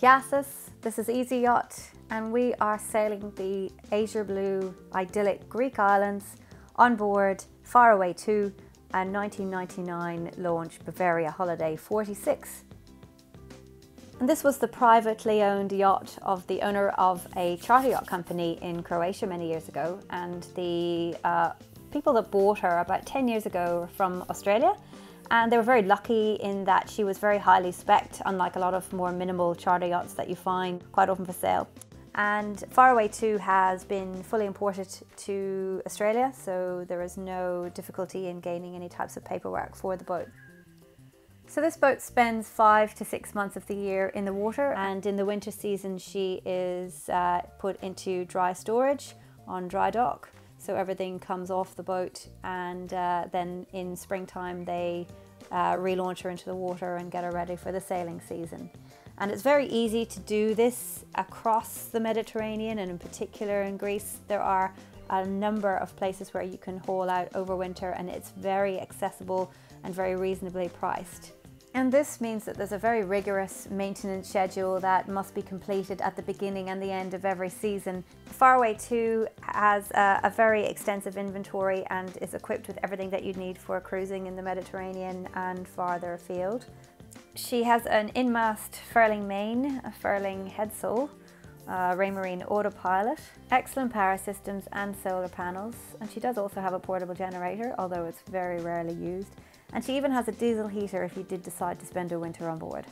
Hiasis, this is EZIYACHT, and we are sailing the Azure Blue idyllic Greek islands on board Faraway 2 and 1999 launch Bavaria Holiday 46. And this was the privately owned yacht of the owner of a charter yacht company in Croatia many years ago. And the uh, people that bought her about 10 years ago from Australia. And they were very lucky in that she was very highly spec'd, unlike a lot of more minimal charter yachts that you find quite often for sale. And Faraway 2 has been fully imported to Australia, so there is no difficulty in gaining any types of paperwork for the boat. So this boat spends five to six months of the year in the water and in the winter season she is uh, put into dry storage on dry dock. So everything comes off the boat and uh, then in springtime they uh, relaunch her into the water and get her ready for the sailing season. And it's very easy to do this across the Mediterranean and in particular in Greece. There are a number of places where you can haul out over winter and it's very accessible and very reasonably priced. And this means that there's a very rigorous maintenance schedule that must be completed at the beginning and the end of every season. Faraway 2 has a, a, very extensive inventory and is equipped with everything that you'd need for cruising in the Mediterranean and farther afield. She has an in-mast furling main, a furling headsail, uh, Raymarine autopilot, excellent power systems and solar panels, and she does also have a portable generator, although it's very rarely used. And she even has a diesel heater if you did decide to spend a winter on board.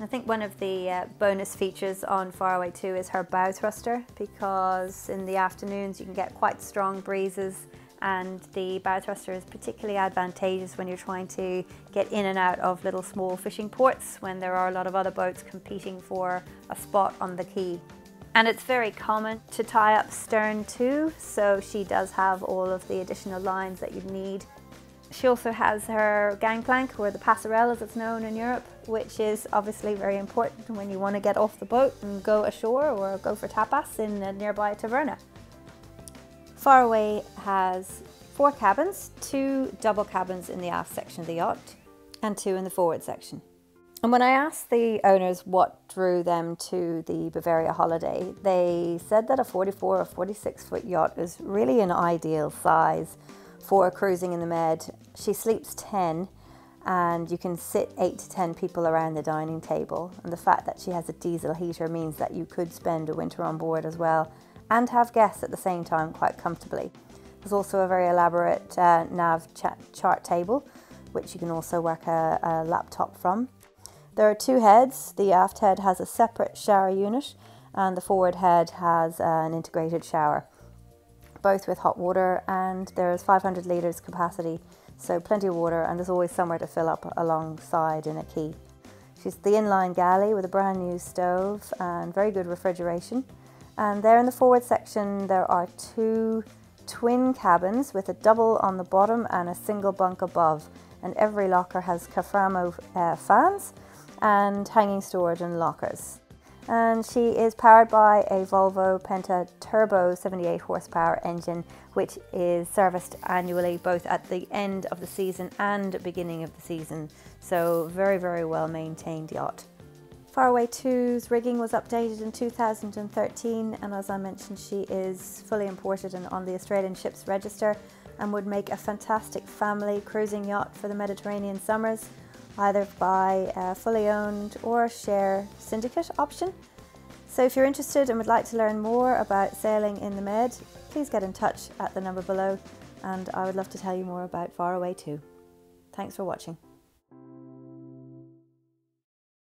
I think one of the uh, bonus features on Faraway 2 is her bow thruster because in the afternoons you can get quite strong breezes and the bow thruster is particularly advantageous when you're trying to get in and out of little small fishing ports when there are a lot of other boats competing for a spot on the quay. And it's very common to tie up stern to, so she does have all of the additional lines that you'd need she also has her gangplank, or the passerelle as it's known in Europe, which is obviously very important when you want to get off the boat and go ashore or go for tapas in a nearby taverna. Faraway has four cabins, two double cabins in the aft section of the yacht and two in the forward section. And when I asked the owners what drew them to the Bavaria holiday, they said that a 44 or 46 foot yacht is really an ideal size for cruising in the Med. She sleeps 10 and you can sit 8 to 10 people around the dining table. And the fact that she has a diesel heater means that you could spend a winter on board as well and have guests at the same time quite comfortably. There's also a very elaborate uh, nav chart table which you can also work a, a laptop from. There are two heads. The aft head has a separate shower unit and the forward head has uh, an integrated shower both with hot water and there's 500 litres capacity, so plenty of water and there's always somewhere to fill up alongside in a quay. She's the inline galley with a brand new stove and very good refrigeration. And there in the forward section there are two twin cabins with a double on the bottom and a single bunk above. And every locker has Caframo uh, fans and hanging storage and lockers and she is powered by a Volvo Penta Turbo 78 horsepower engine which is serviced annually both at the end of the season and beginning of the season so very very well maintained yacht. Faraway 2's rigging was updated in 2013 and as I mentioned she is fully imported and on the Australian Ships Register and would make a fantastic family cruising yacht for the Mediterranean summers either by a fully owned or share syndicate option. So if you're interested and would like to learn more about sailing in the Med, please get in touch at the number below and I would love to tell you more about Faraway 2. Thanks for watching.